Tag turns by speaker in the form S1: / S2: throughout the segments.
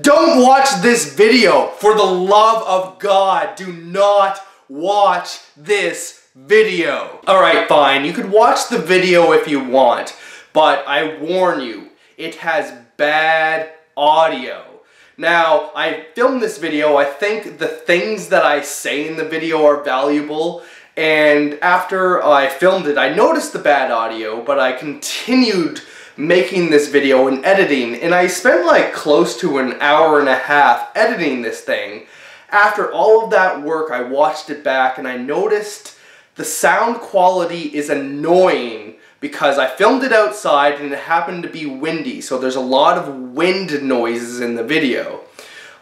S1: Don't watch this video. For the love of God, do not watch this video. Alright, fine. You could watch the video if you want, but I warn you, it has bad audio. Now, I filmed this video, I think the things that I say in the video are valuable, and after I filmed it, I noticed the bad audio, but I continued making this video and editing, and I spent like close to an hour and a half editing this thing. After all of that work, I watched it back and I noticed the sound quality is annoying because I filmed it outside and it happened to be windy, so there's a lot of wind noises in the video.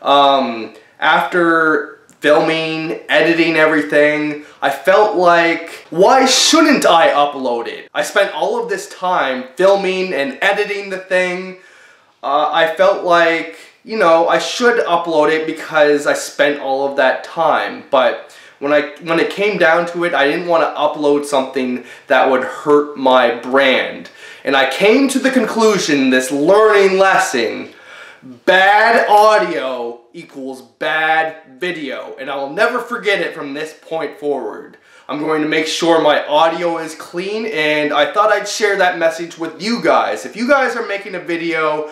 S1: Um, after filming, editing everything, I felt like, why shouldn't I upload it? I spent all of this time filming and editing the thing. Uh, I felt like, you know, I should upload it because I spent all of that time, but when I when it came down to it, I didn't want to upload something that would hurt my brand. And I came to the conclusion, this learning lesson, bad audio equals bad video. And I'll never forget it from this point forward. I'm going to make sure my audio is clean and I thought I'd share that message with you guys. If you guys are making a video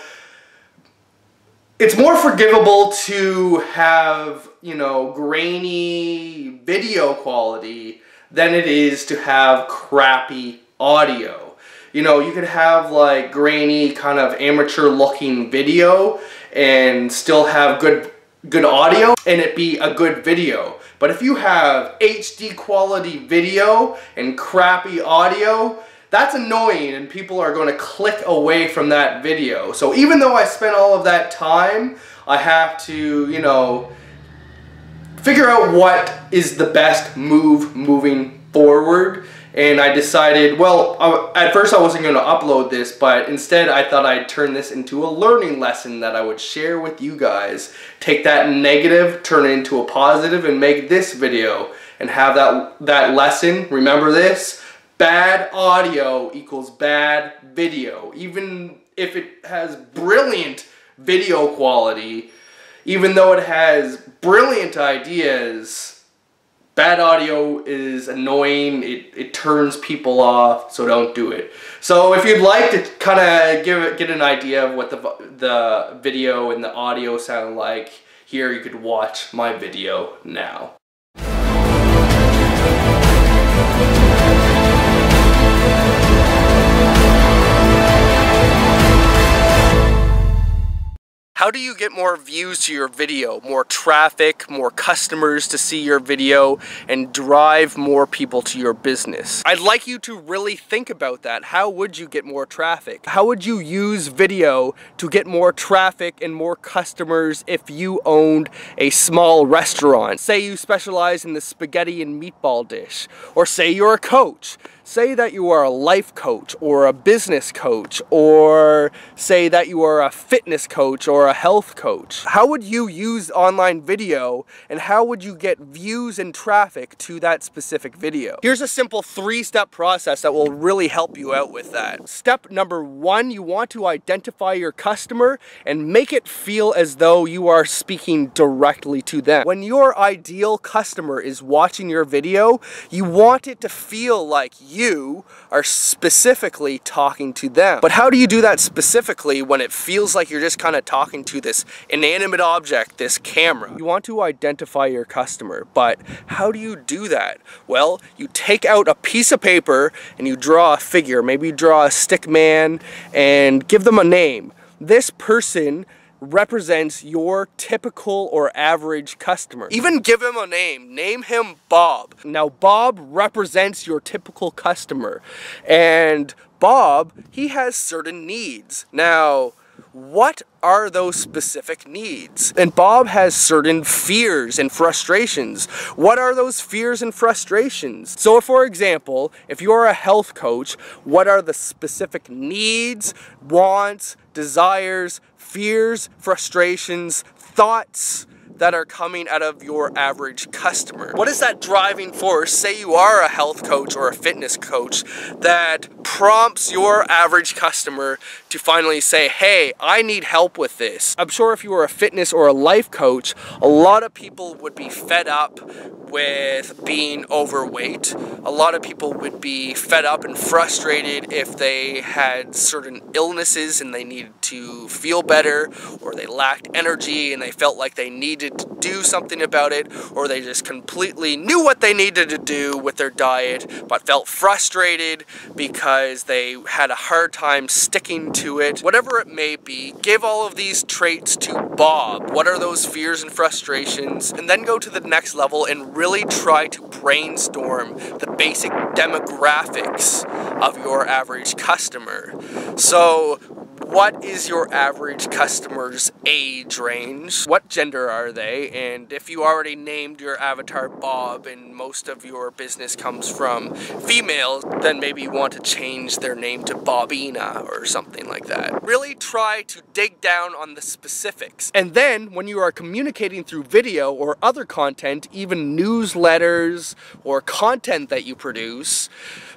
S1: it's more forgivable to have, you know, grainy video quality than it is to have crappy audio. You know, you could have like grainy kind of amateur looking video and still have good good audio and it be a good video. But if you have HD quality video and crappy audio, that's annoying and people are going to click away from that video. So even though I spent all of that time, I have to, you know, figure out what is the best move moving forward. And I decided, well, at first I wasn't going to upload this, but instead I thought I'd turn this into a learning lesson that I would share with you guys. Take that negative, turn it into a positive, and make this video and have that, that lesson. Remember this? bad audio equals bad video. Even if it has brilliant video quality, even though it has brilliant ideas, bad audio is annoying, it, it turns people off, so don't do it. So if you'd like to kind of give get an idea of what the, the video and the audio sound like, here you could watch my video now. How do you get more views to your video, more traffic, more customers to see your video, and drive more people to your business? I'd like you to really think about that. How would you get more traffic? How would you use video to get more traffic and more customers if you owned a small restaurant? Say you specialize in the spaghetti and meatball dish, or say you're a coach. Say that you are a life coach or a business coach or say that you are a fitness coach or a health coach. How would you use online video and how would you get views and traffic to that specific video? Here's a simple three-step process that will really help you out with that. Step number one, you want to identify your customer and make it feel as though you are speaking directly to them. When your ideal customer is watching your video, you want it to feel like you you are specifically talking to them. But how do you do that specifically when it feels like you're just kind of talking to this inanimate object, this camera? You want to identify your customer, but how do you do that? Well, you take out a piece of paper and you draw a figure. Maybe draw a stick man and give them a name. This person represents your typical or average customer. Even give him a name. Name him Bob. Now Bob represents your typical customer. And Bob, he has certain needs. Now, what are those specific needs? And Bob has certain fears and frustrations. What are those fears and frustrations? So for example, if you're a health coach, what are the specific needs, wants, desires, fears, frustrations, thoughts that are coming out of your average customer? What is that driving force? Say you are a health coach or a fitness coach that prompts your average customer to finally say, hey, I need help with this. I'm sure if you were a fitness or a life coach, a lot of people would be fed up with being overweight. A lot of people would be fed up and frustrated if they had certain illnesses and they needed to feel better, or they lacked energy and they felt like they needed to do something about it, or they just completely knew what they needed to do with their diet but felt frustrated because they had a hard time sticking to it. Whatever it may be, give all of these traits to Bob. What are those fears and frustrations? And then go to the next level and really try to brainstorm the basic demographics of your average customer. So what is your average customer's age range? What gender are they? And if you already named your avatar Bob and most of your business comes from females, then maybe you want to change their name to Bobina or something like that. Really try to dig down on the specifics. And then when you are communicating through video or other content, even newsletters or content that you produce,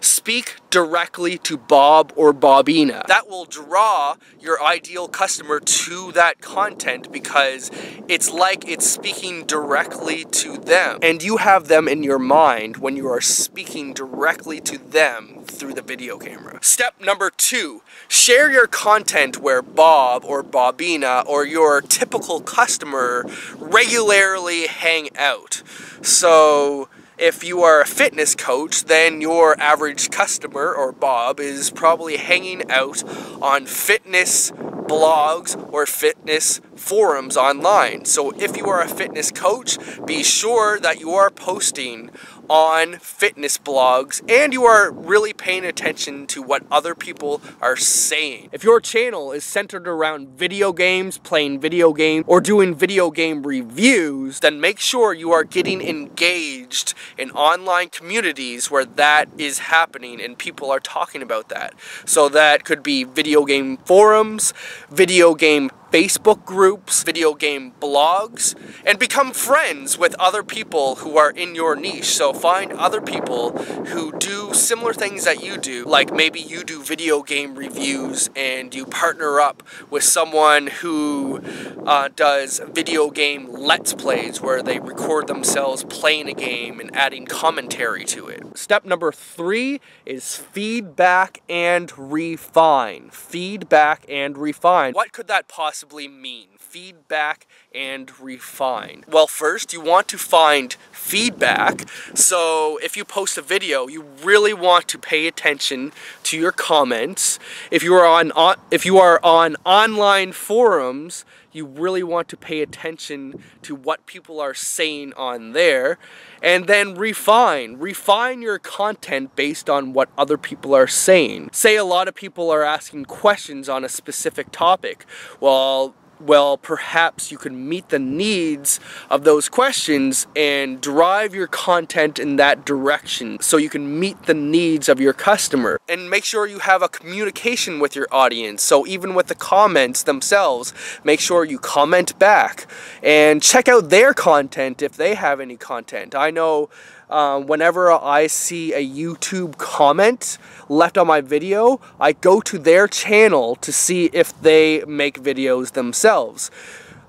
S1: speak directly to Bob or Bobina. That will draw your ideal customer to that content because it's like it's speaking directly to them. And you have them in your mind when you are speaking directly to them through the video camera. Step number two, share your content where Bob or Bobina or your typical customer regularly hang out. So if you are a fitness coach, then your average customer or Bob is probably hanging out on fitness blogs or fitness forums online. So if you are a fitness coach, be sure that you are posting on fitness blogs and you are really paying attention to what other people are saying. If your channel is centered around video games, playing video games, or doing video game reviews, then make sure you are getting engaged in online communities where that is happening and people are talking about that. So that could be video game forums, video game Facebook groups, video game blogs, and become friends with other people who are in your niche. So find other people who do similar things that you do, like maybe you do video game reviews and you partner up with someone who uh, does video game let's plays where they record themselves playing a game and adding commentary to it. Step number three is feedback and refine. Feedback and refine. What could that possibly mean? Feedback and refine. Well, first you want to find feedback. So if you post a video, you really want to pay attention to your comments. If you are on, on if you are on online forums, you really want to pay attention to what people are saying on there and then refine refine your content based on what other people are saying. Say a lot of people are asking questions on a specific topic. Well well, perhaps you can meet the needs of those questions and drive your content in that direction so you can meet the needs of your customer. And make sure you have a communication with your audience. So even with the comments themselves, make sure you comment back and check out their content if they have any content. I know um, whenever I see a YouTube comment left on my video, I go to their channel to see if they make videos themselves.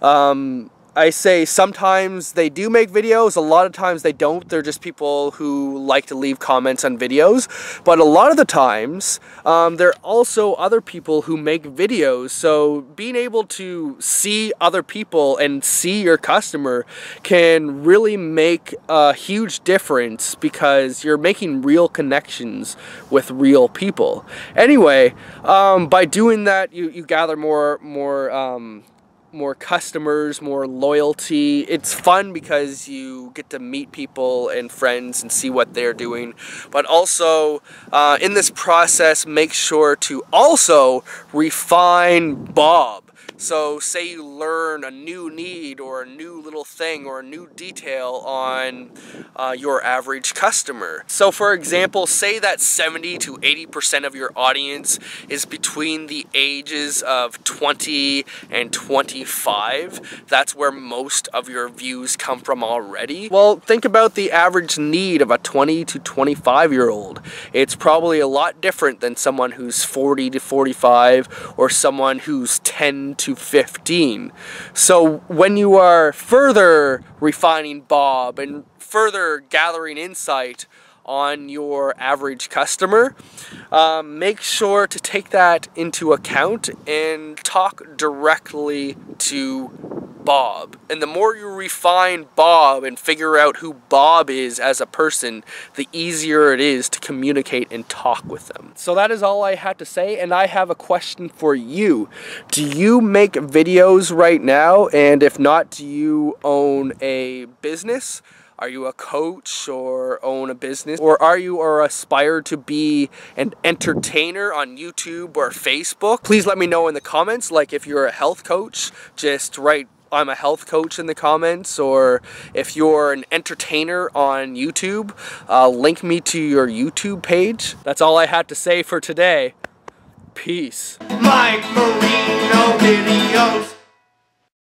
S1: Um, I say sometimes they do make videos, a lot of times they don't. They're just people who like to leave comments on videos. But a lot of the times, um, there are also other people who make videos. So being able to see other people and see your customer can really make a huge difference because you're making real connections with real people. Anyway, um, by doing that, you, you gather more, more um, more customers, more loyalty. It's fun because you get to meet people and friends and see what they're doing. But also, uh, in this process, make sure to also refine Bob. So say you learn a new need or a new little thing or a new detail on uh, your average customer. So for example, say that 70 to 80% of your audience is between the ages of 20 and 25. That's where most of your views come from already. Well, think about the average need of a 20 to 25 year old. It's probably a lot different than someone who's 40 to 45 or someone who's 10 to 15. So when you are further refining Bob and further gathering insight on your average customer, um, make sure to take that into account and talk directly to Bob. And the more you refine Bob and figure out who Bob is as a person, the easier it is to communicate and talk with them. So that is all I had to say, and I have a question for you. Do you make videos right now? And if not, do you own a business? Are you a coach or own a business? Or are you or aspire to be an entertainer on YouTube or Facebook? Please let me know in the comments. Like if you're a health coach, just write I'm a health coach in the comments, or if you're an entertainer on YouTube, uh, link me to your YouTube page. That's all I had to say for today. Peace. Mike Marino videos.